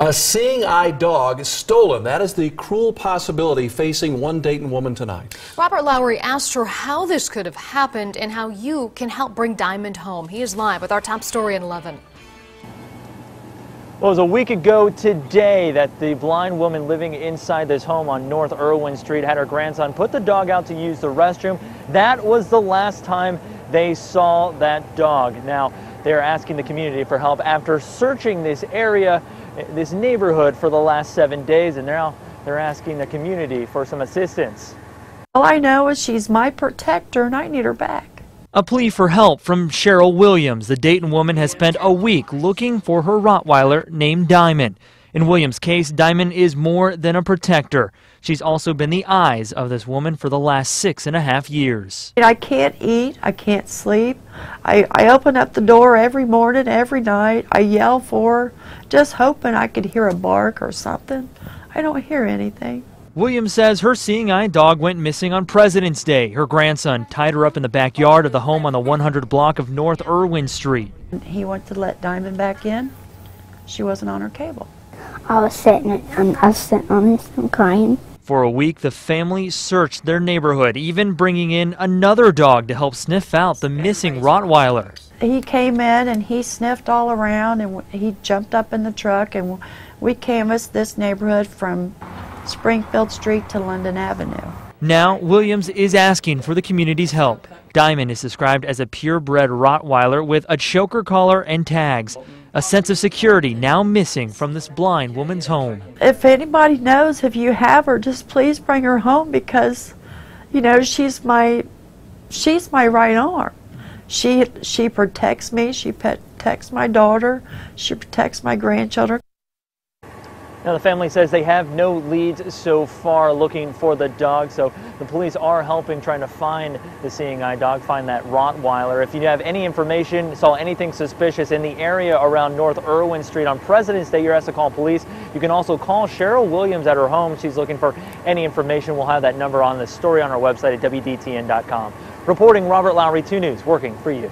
A seeing eye dog stolen. That is the cruel possibility facing one Dayton woman tonight. Robert Lowry asked her how this could have happened and how you can help bring Diamond home. He is live with our top story at 11. Well, it was a week ago today that the blind woman living inside this home on North Irwin Street had her grandson put the dog out to use the restroom. That was the last time they saw that dog. Now, they're asking the community for help after searching this area this neighborhood for the last seven days, and now they're asking the community for some assistance. All I know is she's my protector, and I need her back. A plea for help from Cheryl Williams. The Dayton woman has spent a week looking for her Rottweiler named Diamond. In Williams' case, Diamond is more than a protector. She's also been the eyes of this woman for the last six and a half years. I can't eat. I can't sleep. I, I open up the door every morning, every night. I yell for her, just hoping I could hear a bark or something. I don't hear anything. Williams says her seeing eye dog went missing on President's Day. Her grandson tied her up in the backyard of the home on the 100 block of North Irwin Street. He went to let Diamond back in. She wasn't on her cable. I was sitting and um, I was sitting on this and crying. For a week, the family searched their neighborhood, even bringing in another dog to help sniff out the missing Rottweiler. He came in and he sniffed all around and he jumped up in the truck and we canvassed this neighborhood from Springfield Street to London Avenue. Now, Williams is asking for the community's help. Diamond is described as a purebred Rottweiler with a choker collar and tags. A sense of security now missing from this blind woman's home. If anybody knows if you have her, just please bring her home because, you know, she's my, she's my right arm. She she protects me. She protects my daughter. She protects my grandchildren. Now, the family says they have no leads so far looking for the dog, so the police are helping trying to find the seeing eye dog, find that Rottweiler. If you have any information, saw anything suspicious in the area around North Irwin Street on President's Day, you're asked to call police. You can also call Cheryl Williams at her home. She's looking for any information. We'll have that number on the story on our website at WDTN.com. Reporting Robert Lowry, 2 News, working for you.